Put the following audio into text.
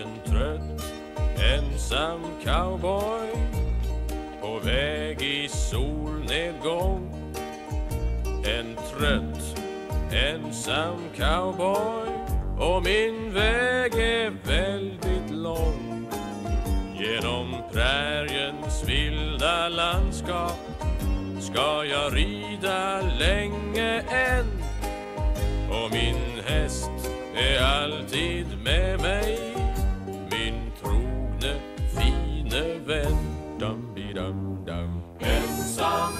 En trött, ensam cowboy på väg i solnedgång. En trött, ensam cowboy och min väg är väldigt lång. Genom präriens vilda landskap ska jag rida länge än. Och min häst är alltid med. dum dum. In some